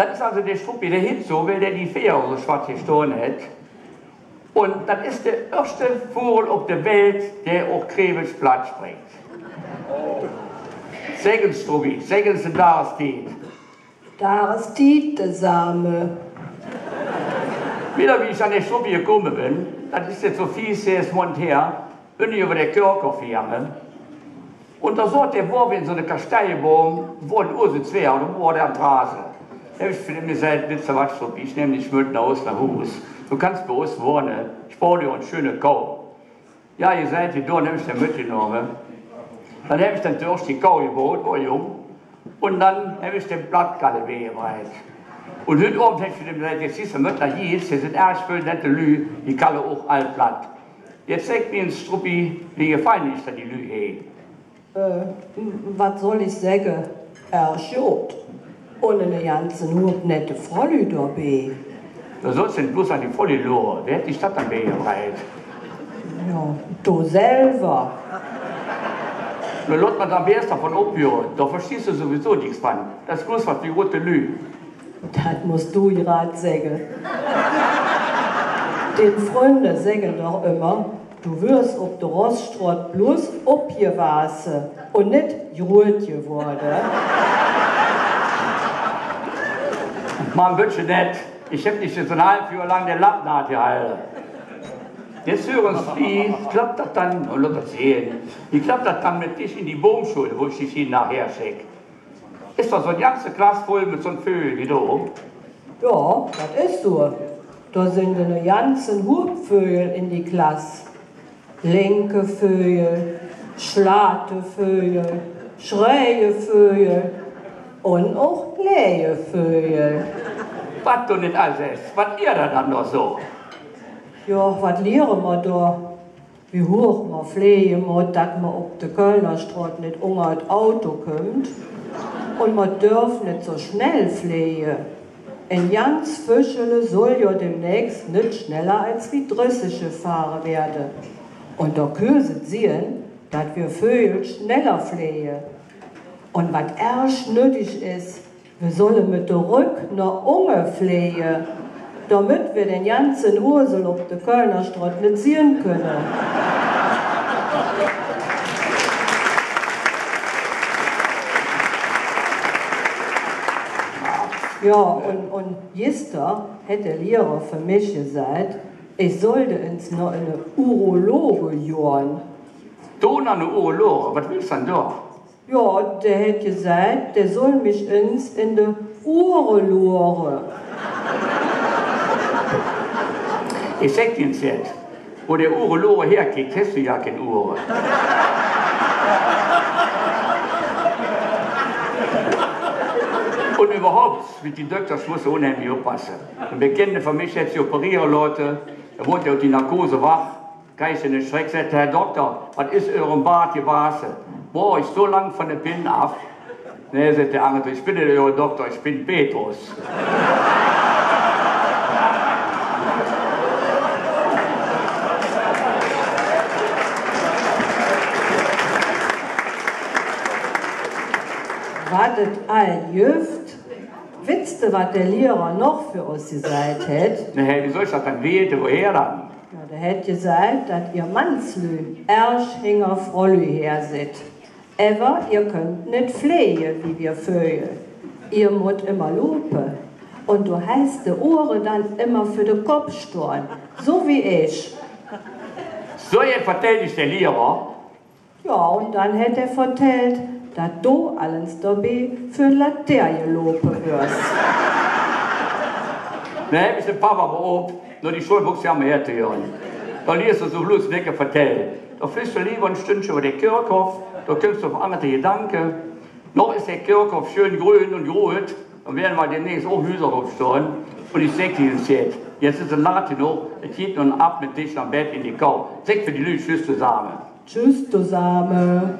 Das ist also der Struppi, der Hit so, weil der die Fähre so schwarz gestohlen hat. Und das ist der erste Vogel auf der Welt, der auch Krebels Blatt springt. Sagen Struppi, sagen Sie da, was steht. Da ist die Same. Wieder wie ich an der Struppi gekommen bin, das ist jetzt so der ist Mond her, bin ich über der Kirche gegangen. Und da sagt der Wurf in so eine Kasteienbaum, wo ein Urse zwei, und war der Straße. Da habe ich für ihn gesagt, wisst ihr was, Struppi, ich nehme dich mit Hause nach Haus. Du kannst bei uns wohnen, ich baue dir eine schöne Kau. Ja, ihr seid hier, da nehme ich den mitgenommen. Dann habe ich dann durch die Kau gebaut, war jung. Und dann habe ich den Blattgalle wehgereiht. Und heute Abend habe ich dem gesagt, jetzt siehst du mit nach hier, hier sind erst viele nette Lü, die Kalle auch alt platt. Jetzt sagt mir ein Struppi, wie gefallen ist da die Lü hey. Äh, was soll ich sagen? Er ist gut. Und eine ganze nur nette Frau dabei. Da sollst du bloß an die volle Lore, wer hat die Stadt dann wehgereiht? Ja, du selber. Da lässt man dann erst davon abhören, da verstehst du sowieso nichts von. Das ist bloß was die rote Lü. Das musst du gerade sagen. Den Freunde sagen doch immer, du wirst auf der Roststraat bloß abgewasen und nicht gerührt geworden. Man schon nett. Ich hab dich jetzt ein halbes Jahr lang den Lappen gehalten. Jetzt hören Sie, wie klappt das dann, und lass das sehen, wie klappt das dann mit dich in die Baumschule, wo ich dich hin nachher schicke? Ist doch so ein ganzes Glas voll mit so einem Vögel wie du. Ja, das ist so. Da sind eine ganzen Hubvögel in die Klasse. Linke Vögel, schlate Vögel, schräge Vögel und auch leere Vögel. Was du nicht alles, was ihr da dann noch so? Ja, was lehren wir da? Wie hoch man pflegen muss, dass man auf der Kölner Straße nicht unter das Auto kommt. Und man darf nicht so schnell pflegen. Ein ganz Fischele soll ja demnächst nicht schneller als wie Drissische fahren werden. Und da können Sie sehen, dass wir Vögel schneller pflegen. Und was erst nötig ist, wir sollen mit der Rück nach Unge pflegen, damit wir den ganzen Ursel auf der Kölner Straße sehen können. Ja, und, und gestern hat der Lehrer für mich gesagt, ich sollte uns noch eine Urologe johren. Du noch eine Urologe, was willst du denn da? Ja, der hat gesagt, der soll mich ins in de Uhr loren. Ich sag dir jetzt, wo der Urologe herkriegt, hast du ja keine Uhr. Und überhaupt, mit den Doktors muss er unheimlich aufpassen. Wir kennen von mich jetzt die operieren Leute, da wurde ja die Narkose wach, Geist in den Schreck, sagt Herr Doktor, was ist eurem Bart gewesen? Boah, ich so lang von der Pin ab. Ne, sagt der andere, ich bin nicht euer Doktor, ich bin Petrus. Wartet all Jüft. Ihr, was der Lehrer noch für uns gesagt hat? Ne, wie soll ich das dann wählen, woher dann? Ja, der hat gesagt, dass ihr Mannslü erst hinger Frollü her sit. Aber ihr könnt nicht pflegen, wie wir Vögel. Ihr müsst immer lupe. Und du heißt die Ohren dann immer für den Kopf storn. So wie ich. So jetzt vertellt ich der Lehrer, Ja, und dann hat er vertellt, dass du alles dabei für Laterie lopen wirst. ne, ich den Papa beobt, nur die Schulbuchse haben wir herzuhören. Da liest du so bloß Necke vertellen. Da fliegst du lieber ein Stündchen über den Kirchhof, da kommst du auf andere Gedanken. Noch ist der Kirchhof schön grün und rot, dann werden wir demnächst auch Häuser aufstehen. Und ich sag dir jetzt, jetzt ist es Latte noch, es geht nun ab mit dich am Bett in die Kau. Sag für die Leute Tschüss zusammen. Tschüss zusammen.